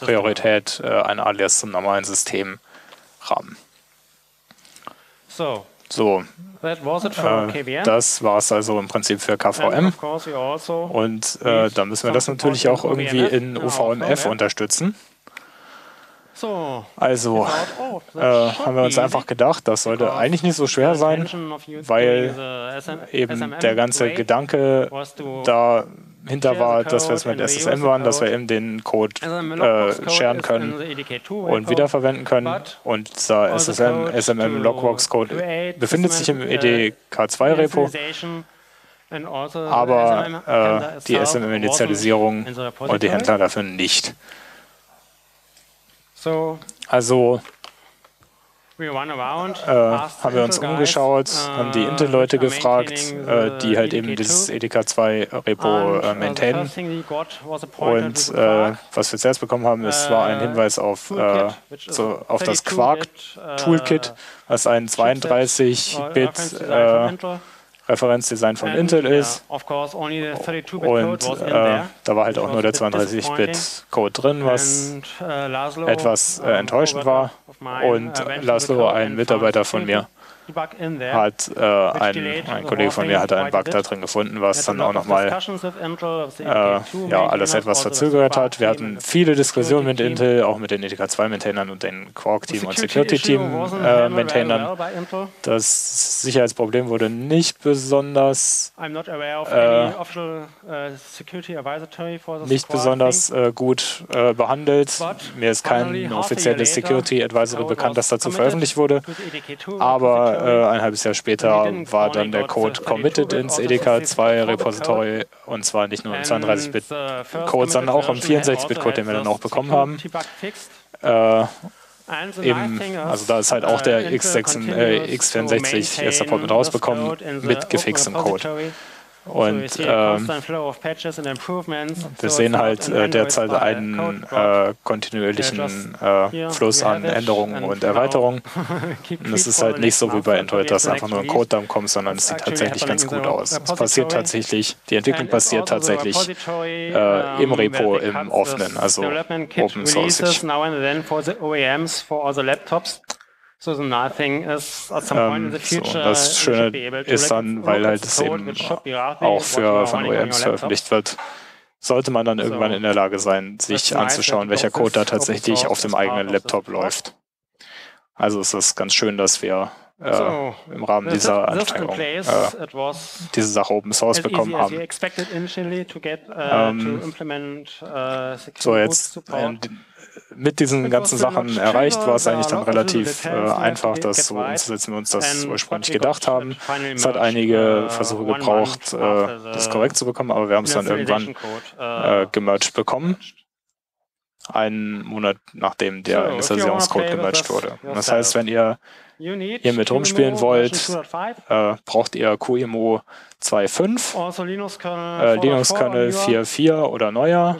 Priorität ein Alias zum normalen System RAM. So, so, äh, das war es also im Prinzip für KVM. Also Und äh, da müssen wir das natürlich auch irgendwie in UVMF unterstützen. Also äh, haben wir uns einfach gedacht, das sollte eigentlich nicht so schwer sein, weil eben der ganze Gedanke da hinter war, dass wir es mit SSM waren, dass wir eben den Code äh, sharen können und wiederverwenden können. Und dieser SSM, SMM Logworks Code befindet sich im EDK2-Repo. Aber äh, die SMM-Initialisierung und die Händler dafür nicht. Also äh, haben wir uns umgeschaut, haben die uh, Intel-Leute gefragt, äh, die halt eben dieses EDK2-Repo äh, maintainen. Und äh, was wir zuerst bekommen haben, ist, war ein uh, Hinweis auf, äh, so, auf das Quark-Toolkit, uh, was ein 32-Bit Referenzdesign von Intel ist. Und äh, da war halt auch nur der 32-Bit-Code drin, was uh, etwas äh, enttäuschend war. Und Laszlo, ein Mitarbeiter von mir, hat äh, ein, ein, Kollege von mir hat einen Bug da drin gefunden, was dann auch nochmal äh, ja, alles etwas verzögert hat. Wir hatten viele Diskussionen mit Intel, auch mit den ETK2-Maintainern und den Quark-Team und Security-Team-Maintainern. Äh, das Sicherheitsproblem wurde nicht besonders äh, uh, nicht besonders äh, gut äh, behandelt. Mir ist kein offizielles Security Advisory bekannt, das dazu veröffentlicht wurde. Aber äh, ein halbes Jahr später war dann der Code committed ins EDK2-Repository und zwar nicht nur im 32-Bit-Code, sondern auch im 64-Bit-Code, den wir dann auch bekommen haben. Äh, Eben, also da ist halt auch der X6, äh, X64-Support mit rausbekommen mit gefixtem Code. Und äh, wir sehen halt äh, derzeit einen äh, kontinuierlichen äh, Fluss an Änderungen und Erweiterungen. <laughs> Und es ist halt nicht so wie bei Android, dass einfach nur ein Code-Dump kommt, sondern es sieht tatsächlich ganz gut aus. Es passiert tatsächlich, die Entwicklung passiert also tatsächlich äh, im Repo, im offenen, also Open Source. So the nice thing is at some point in the future. So, das Schöne ist dann, weil halt es eben auch für von OEMs veröffentlicht wird, sollte man dann irgendwann in der Lage sein, sich anzuschauen, welcher Code da tatsächlich auf dem eigenen Laptop läuft. Also es ist ganz schön, dass wir äh, im Rahmen dieser Anstrengung äh, diese Sache Open Source bekommen haben. Uh, ähm, uh, so jetzt mit diesen ganzen Sachen erreicht, war es eigentlich dann relativ äh, einfach, das so umzusetzen, wie wir uns das ursprünglich gedacht haben. Es hat einige uh, Versuche gebraucht, äh, das korrekt zu bekommen, aber wir haben es dann irgendwann äh, gemerged bekommen einen Monat nachdem der Initialisierungscode gemerged wurde. Das heißt, wenn ihr ihr mit rumspielen wollt, äh, braucht ihr QEMU 2.5, also äh, Linux-Kernel 4.4 oder neuer.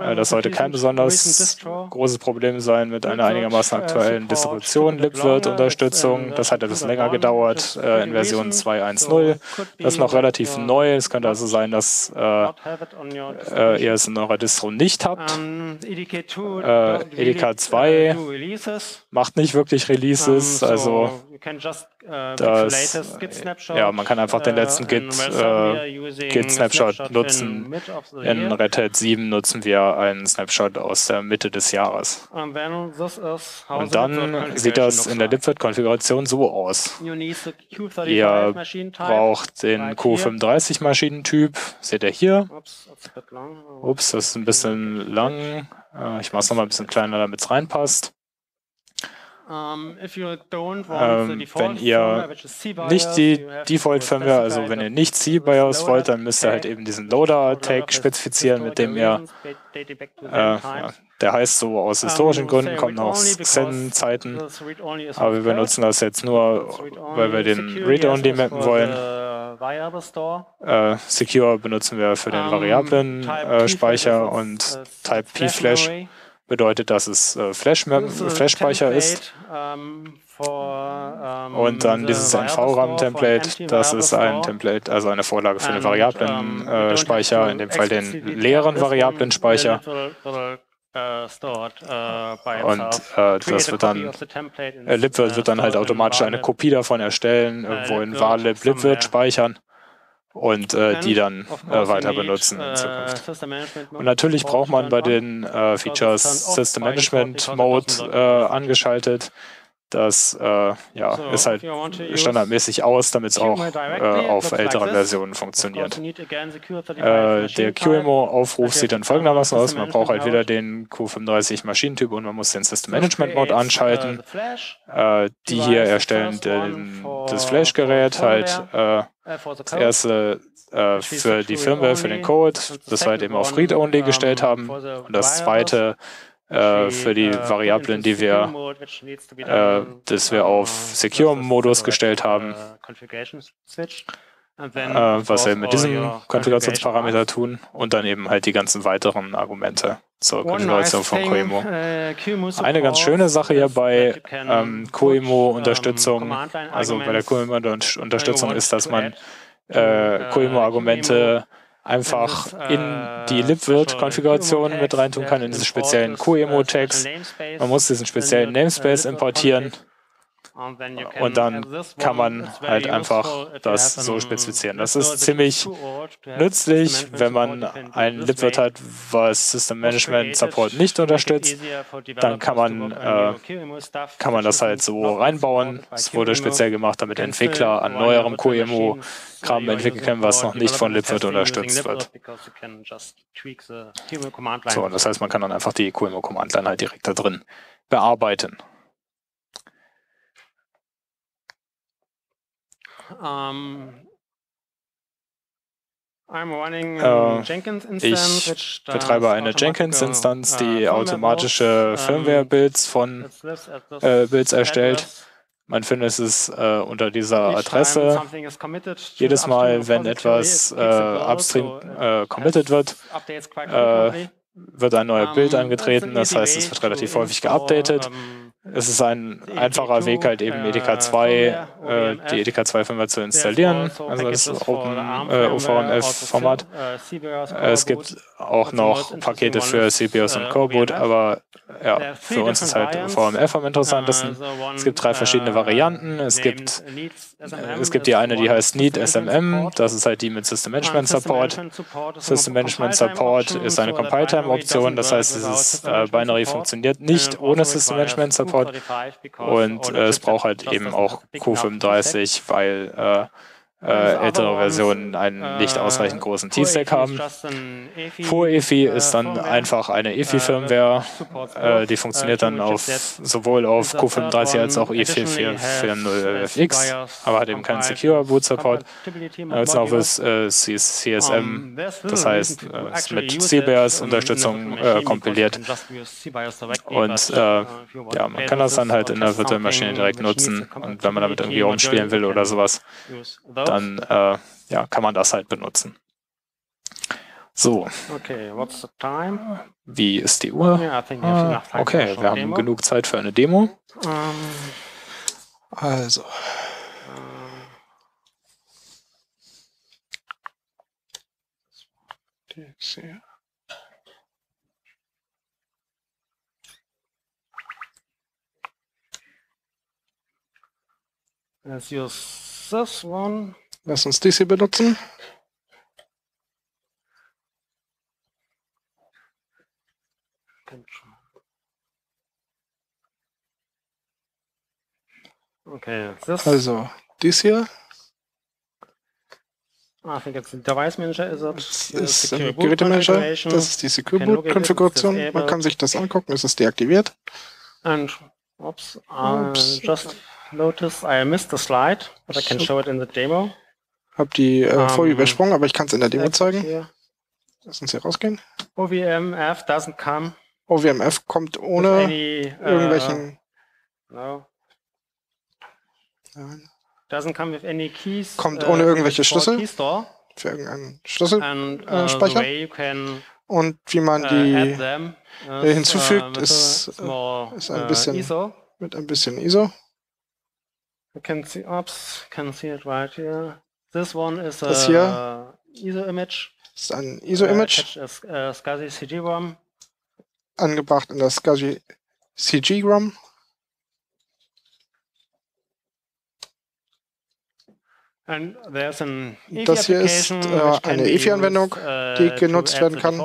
Äh, das sollte kein besonders großes Problem sein mit einer einigermaßen uh, aktuellen Distribution. libvirt-Unterstützung, das hat etwas länger gedauert äh, in Version 2.1.0. Das ist noch relativ neu. Es könnte also sein, dass äh, äh, ihr es in eurer Distro nicht habt. EDK 2 macht nicht wirklich Releases, also das, ja, man kann einfach den letzten Git, äh, Git Snapshot nutzen. In Red Hat 7 nutzen wir einen Snapshot aus der Mitte des Jahres. Und dann sieht das in der libvirt-Konfiguration so aus. Ihr braucht den Q35-Maschinentyp, seht ihr hier. Ups, das ist ein bisschen lang. Äh, ich mache es nochmal ein bisschen kleiner, damit es reinpasst. Ähm, wenn ihr nicht die Default-Firmware, also wenn ihr nicht C-BIOS wollt, dann müsst ihr halt eben diesen Loader-Tag spezifizieren, mit dem ihr, äh, ja, der heißt so aus historischen Gründen, kommt noch aus Xen-Zeiten, aber wir benutzen das jetzt nur, weil wir den Read-Only mappen wollen. Äh, Secure benutzen wir für den variablen äh, und Type P-Flash bedeutet, dass es äh, Flash-Speicher ist. Und dann dieses NV-RAM-Template, das ist ein Template, also eine Vorlage für den variablen äh, Speicher, in dem Fall den leeren variablen Speicher. Und äh, das wird dann, äh, libvirt wird dann halt automatisch eine Kopie davon erstellen, irgendwo in varlib libvirt speichern und äh, die dann äh, weiter benutzen in uh, Zukunft. Und natürlich braucht man bei den äh, Features System Management Mode äh, angeschaltet. Das äh, ja, ist halt standardmäßig aus, damit es auch äh, auf älteren Versionen funktioniert. Äh, der QEMO-Aufruf sieht dann folgendermaßen aus. Man braucht halt wieder den Q35 Maschinentyp und man muss den System Management Mode anschalten. Äh, die hier erstellen den, das Flash-Gerät halt äh, das erste äh, für die Firmware, für den Code, das wir halt eben auf Read-Only gestellt haben. Und das zweite äh, für die Variablen, die wir, äh, das wir auf Secure-Modus gestellt haben, äh, was wir mit diesem Konfigurationsparameter tun und dann eben halt die ganzen weiteren Argumente zur Konfiguration von Coemo. Uh, Eine ganz schöne Sache hier bei ähm, Coemo-Unterstützung, also bei der Coemo-Unterstützung ist, dass man äh, Coemo-Argumente einfach in die libvirt-Konfiguration mit reintun kann, in diese speziellen QEMO-Tags. Man muss diesen speziellen Namespace importieren und dann kann man halt einfach das so spezifizieren. Das ist ziemlich nützlich, wenn man ein libvirt hat, was System Management Support nicht unterstützt. Dann kann man, äh, kann man das halt so reinbauen. Es wurde speziell gemacht, damit Entwickler an neuerem QEMO Kram entwickeln können, was noch nicht von libvirt unterstützt wird. So, das heißt, man kann dann einfach die QEMO-Command-Line halt direkt da drin bearbeiten. Um, äh, ich betreibe eine Jenkins-Instanz, die automatische Firmware-Builds von äh, Builds erstellt. Man findet es äh, unter dieser Adresse. Jedes Mal, wenn etwas äh, upstream äh, committed wird, äh, wird ein neuer Build angetreten. Das heißt, es wird relativ häufig geupdatet. Es ist ein einfacher Weg, halt eben EDK2, äh, die EDK2-Firmware zu installieren, also das Open, äh, OVMF-Format. Äh, es gibt auch noch Pakete für CBOS und Cobot, aber ja, für uns ist halt VMF am interessantesten. Es gibt drei verschiedene Varianten. Es gibt, es gibt die eine, die heißt Need SMM, das ist halt die mit System Management Support. System Management Support ist eine Compile-Time-Option, das heißt, dieses äh, Binary funktioniert nicht ohne System Management Support und äh, es braucht halt eben auch Q35, weil äh, äh, ältere Versionen einen äh, nicht ausreichend großen T-Stack haben. FurEFI ist dann einfach eine EFI-Firmware, äh, die funktioniert dann auf, sowohl auf Q35 als auch E4440FX, aber hat eben keinen Secure Boot Support. Als auch ist äh, CSM, das heißt, äh, ist mit CBIOS Unterstützung äh, kompiliert. Und äh, ja, man kann das dann halt in der virtuellen Maschine direkt nutzen und wenn man damit irgendwie rumspielen will oder sowas, dann äh, ja, kann man das halt benutzen. So. Okay, what's the time? Wie ist die Uhr? Yeah, ah, okay, wir haben demo. genug Zeit für eine Demo. Um, also. Uh, Let's use this one. Lass uns dies hier benutzen. Okay, this. Also, dies hier. Ah, I think it's Device Manager is it? Das ist ein Gerätemanager. Das ist die Secure Boot Konfiguration. Man kann sich das angucken. Es ist deaktiviert. And, oops, uh, just notice I missed the slide, but I can show it in the demo. Hab die äh, um, Folie übersprungen, aber ich kann es in der Demo zeigen. Hier. Lass uns hier rausgehen. OVMF doesn't come. OVMF kommt ohne any, uh, irgendwelchen. No. Doesn't come with any keys. Kommt ohne uh, irgendwelche Schlüssel. Für irgendeinen Schlüsselspeicher. Uh, Und wie man uh, die them, hinzufügt, ist, ist ein bisschen ISO. mit ein bisschen ISO. You can see, oops, can see it right here. This one is das hier ISO image. ist ein ISO Image. Uh, uh, SCSI CG ROM. Angebracht in das SCSI CG ROM. Das hier ist äh, eine EFI-Anwendung, uh, die genutzt werden kann,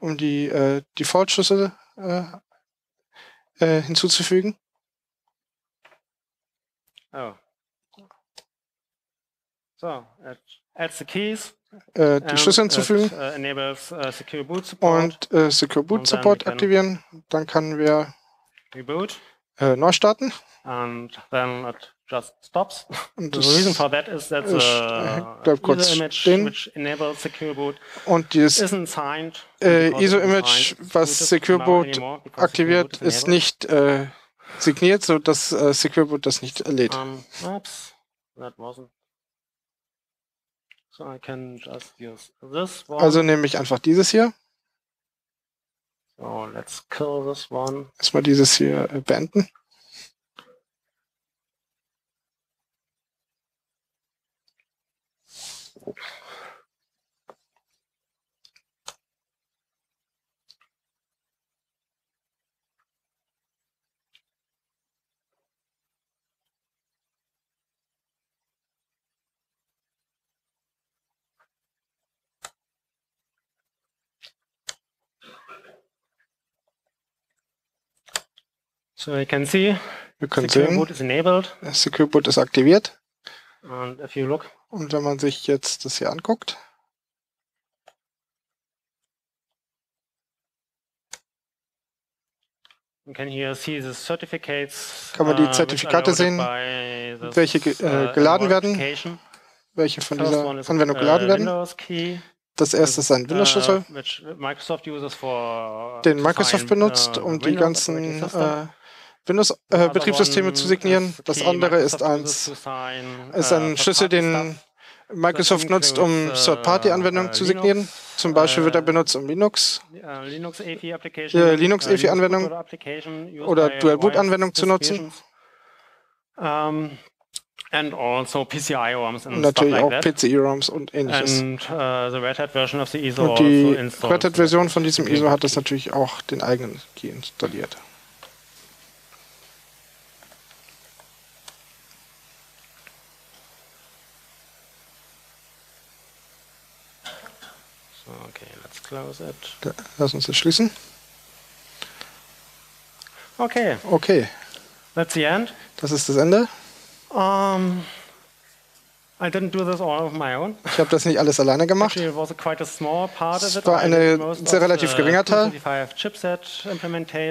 um die äh, Default-Schlüssel äh, äh, hinzuzufügen. Oh. So, add the keys. Äh, die Schlüssel hinzufügen uh, enables, uh, Secure Boot Support. und äh, Secure Boot Support aktivieren. Dann können wir reboot. Äh, neu starten. And then it just stops. Und the reason for that is that the bleibt kurz image stehen. which enables Secure Boot und dieses äh, ISO-Image, was Secure Boot aktiviert, ist nicht äh, signiert, so dass äh, Secure Boot das nicht lädt. Um, oops, that wasn't. So I can just use this one. Also nehme ich einfach dieses hier. So let's kill this one. Erstmal dieses hier äh, beenden. So you can see, Wir können Secure sehen, Boot is enabled. Secure Boot ist aktiviert. And if you look, Und wenn man sich jetzt das hier anguckt, can here see the certificates, kann man die uh, Zertifikate sehen, welche ge äh, uh, geladen werden, welche von dieser Anwendung geladen werden. Das erste ist ein Windows-Schlüssel, den Microsoft benutzt, um die ganzen äh, Windows-Betriebssysteme äh, zu signieren. Das andere ist, eins, ist ein äh, Schlüssel, den Microsoft nutzt, um Third-Party-Anwendungen zu signieren. Zum Beispiel wird er benutzt, um Linux, Linux-EFI-Anwendungen oder Dual-Boot-Anwendungen zu nutzen. And also PCI ROMs and Natürlich like auch PCI ROMs und ähnliches. And, uh, the Red Hat version of the ISO und die also Red Hat Version von diesem ISO hat das natürlich auch den eigenen Key installiert. So, okay, let's close it. Da, lass uns das schließen. Okay. Okay. That's the end. Das ist das Ende. Um, I didn't do this all on my own. Ich habe das nicht alles alleine gemacht. Es war ein sehr relativ geringer Teil.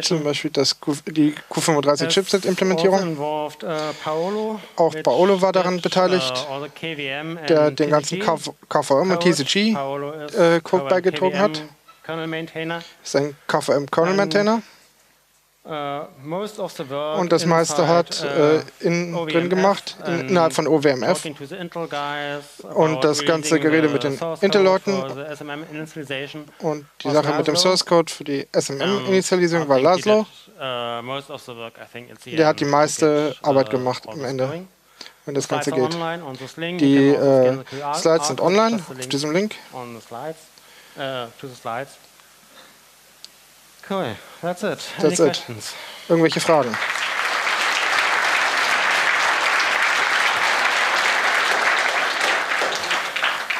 Zum Beispiel das Q, die Q35 Chipset-Implementierung. Also uh, Auch Paolo war daran beteiligt, uh, der den ganzen KVM und TCG-Code äh, beigetragen hat. Ist ein KVM-Kernel-Maintainer. Uh, und das meiste hat uh, in, drin gemacht, in, innerhalb von OWMF. Und das ganze Gerede mit den Intel-Leuten und die Sache mit dem Source Code für die SMM-Initialisierung war Laszlo. Der hat die meiste Arbeit gemacht am Ende, wenn das Ganze geht. Die äh, Slides sind online auf diesem Link. Cool, that's it. That's Any it. Questions? Irgendwelche Fragen?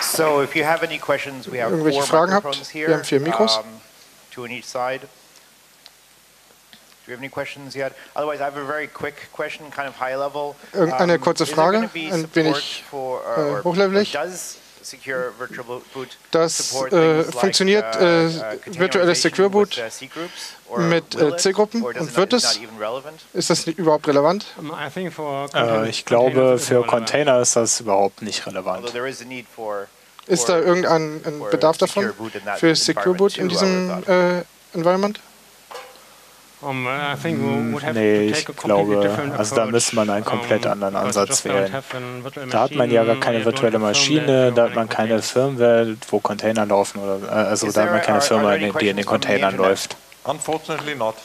So, if you have any questions, we have Irgendwelche four Fragen habt, here, wir haben vier Mikros. Um, two on each side. Do you have any questions yet? Otherwise, I have a very quick question, kind of high level. Irgendeine kurze Frage, ein wenig for, uh, äh, hochlevelig. Does das äh, funktioniert uh, äh, virtuelles Secure Boot mit äh, C-Gruppen und wird es? Ist das überhaupt relevant? Äh, ich glaube, für Container ist das überhaupt nicht relevant. Ist da irgendein Bedarf davon für Secure Boot in diesem äh, Environment? Hm, nee, ich glaube, also da müsste man einen komplett anderen Ansatz wählen. Da hat man ja gar keine virtuelle Maschine, da hat man keine Firmware, wo Container laufen, oder, äh, also da hat man keine Firma, die in den Containern läuft. Unfortunately not.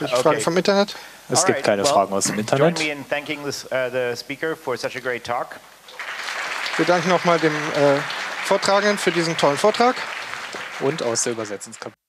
Ich frage vom Internet? Es gibt keine Fragen aus dem Internet. Uh, Wir danken nochmal dem äh, Vortragenden für diesen tollen Vortrag. Und aus der Übersetzungskabine.